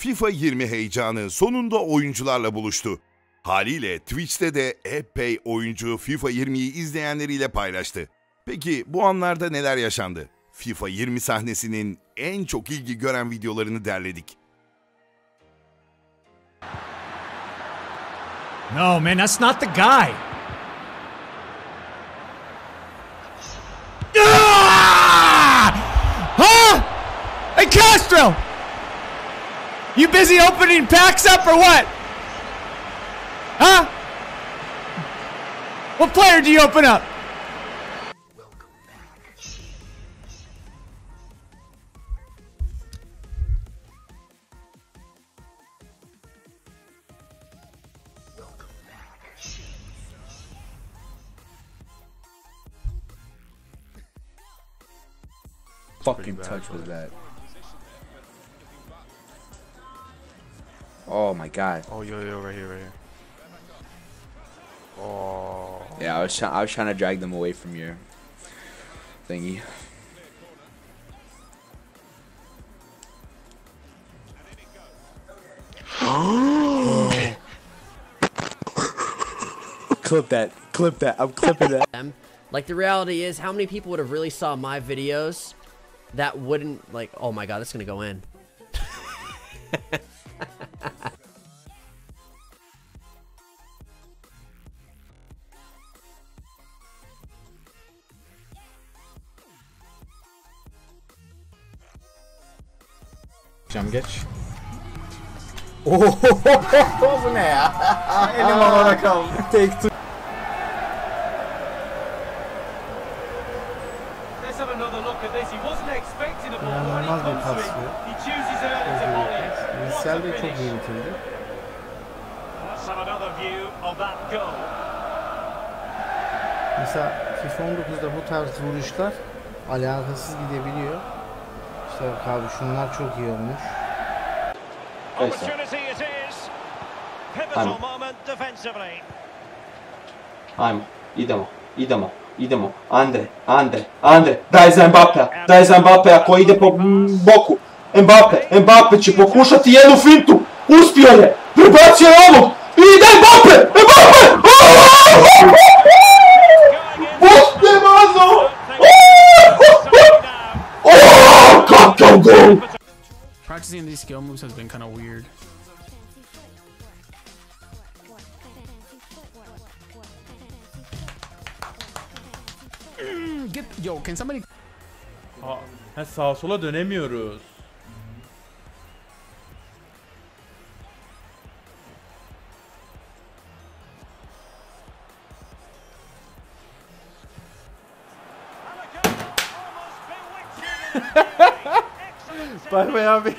FIFA 20 heyecanı sonunda oyuncularla buluştu. Haliyle Twitch'te de epey oyuncu FIFA 20'yi izleyenleriyle paylaştı. Peki bu anlarda neler yaşandı? FIFA 20 sahnesinin en çok ilgi gören videolarını derledik. No, man, that's not the guy. Ah! Huh? Hey, Castro! You busy opening packs up or what? Huh? What player do you open up? fucking touch was that? Oh my god. Oh, yo, yo, right here, right here. Oh. Yeah, I was trying. I was trying to drag them away from your thingy. clip that. Clip that. I'm clipping that. Like the reality is, how many people would have really saw my videos that wouldn't like? Oh my god, that's gonna go in. Cam geç. Oho bu ne ya? Elim havada kaldı. Tek tu- have another look at this. He wasn't expecting a ball. Yani When it normal bir comes pas to it, bu. he chooses early to volley. What Winsel a de çok finish. iyi bitirdi. Let's have another view of that goal. Mesela FIFA 19'da bu tarz vuruşlar alakasız gidebiliyor. İşte bak abi şunlar çok iyi olmuş. I'm- moment defensively. Ajmo, idemo, idemo. Andre, Andre, Andre, daj za Mbappea, daj za Mbappea koji ide po boku. Mbappe, Mbappe će pokušati jednu fintu. Uspio je, prebacio je ovog. I ide Mbappe, Mbappe! Bože mazo! Kakav gol! Practicing these skill moves has been kind of weird. Mm, Get yo, can somebody Ha, ha sağa sola dönemiyoruz. Bay bay abi.